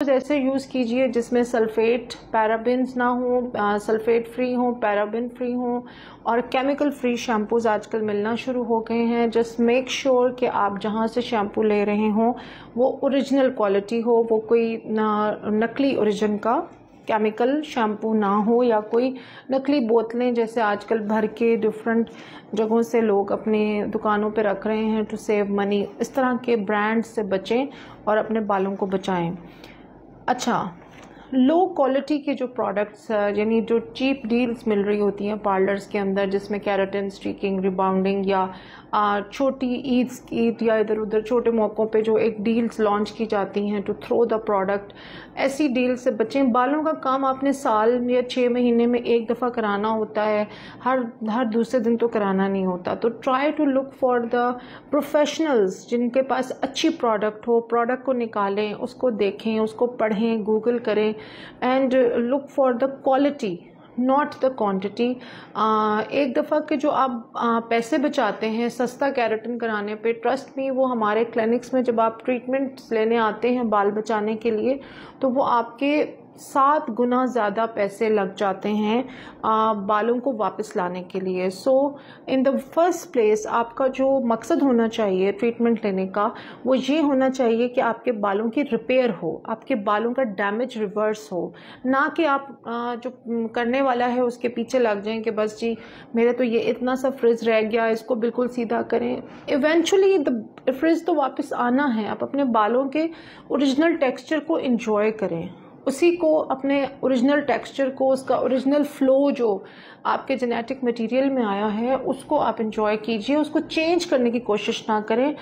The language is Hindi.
ऐसे यूज़ कीजिए जिसमें सल्फेट पैराबिन्स ना हो सल्फेट फ्री हो पैराबिन फ्री हो, और केमिकल फ्री शैम्पूज आजकल मिलना शुरू हो गए हैं। जस्ट मेक श्योर कि आप जहाँ से शैम्पू ले रहे हों, वो ओरिजिनल क्वालिटी हो, वो कोई नकली ओरिजिन का केमिकल शैम्पू ना हो या कोई नकली बोतलें जैसे आजकल भर के डिफरेंट जगहों से लोग अपने दुकानों पर रख रहे हैं टू सेव मनी इस तरह के ब्रांड से बचें और अपने बालों को बचाएँ। अच्छा। लो क्वालिटी के जो प्रोडक्ट्स यानी जो चीप डील्स मिल रही होती हैं पार्लर्स के अंदर, जिसमें कैरेटिन स्ट्रीकिंग रिबाउंडिंग या छोटी ईद्स ईद या इधर उधर छोटे मौक़ों पे जो एक डील्स लॉन्च की जाती हैं टू थ्रो द प्रोडक्ट ऐसी डील से बचें। बालों का काम आपने साल या छः महीने में एक दफ़ा कराना होता है, हर हर दूसरे दिन तो कराना नहीं होता। तो try to look for the professionals जिनके पास अच्छी प्रोडक्ट हो प्रोडक्ट को निकालें, उसको देखें, उसको पढ़ें गूगल करें and look for the quality not the quantity एक दफ़ा के जो आप आ, पैसे बचाते हैं सस्ता कैरेटिन कराने पे ट्रस्ट में वो हमारे क्लिनिक्स में जब आप ट्रीटमेंट्स लेने आते हैं बाल बचाने के लिए तो वो आपके सात गुना ज़्यादा पैसे लग जाते हैं आ, बालों को वापस लाने के लिए। So in the first place आपका जो मकसद होना चाहिए ट्रीटमेंट लेने का वो ये होना चाहिए कि आपके बालों की रिपेयर हो आपके बालों का डैमेज रिवर्स हो। ना कि आप आ, जो करने वाला है उसके पीछे लग जाएँ कि बस जी मेरे तो ये इतना सा फ्रिज रह गया इसको बिल्कुल सीधा करें। इवेंचुअली द फ्रिज तो वापस आना है। आप अपने बालों के ओरिजिनल टेक्सचर को इन्जॉय करें। उसी को अपने ओरिजिनल टेक्सचर को, उसका ओरिजिनल फ़्लो जो आपके जेनेटिक मटेरियल में आया है, उसको आप इंजॉय कीजिए, उसको चेंज करने की कोशिश ना करें।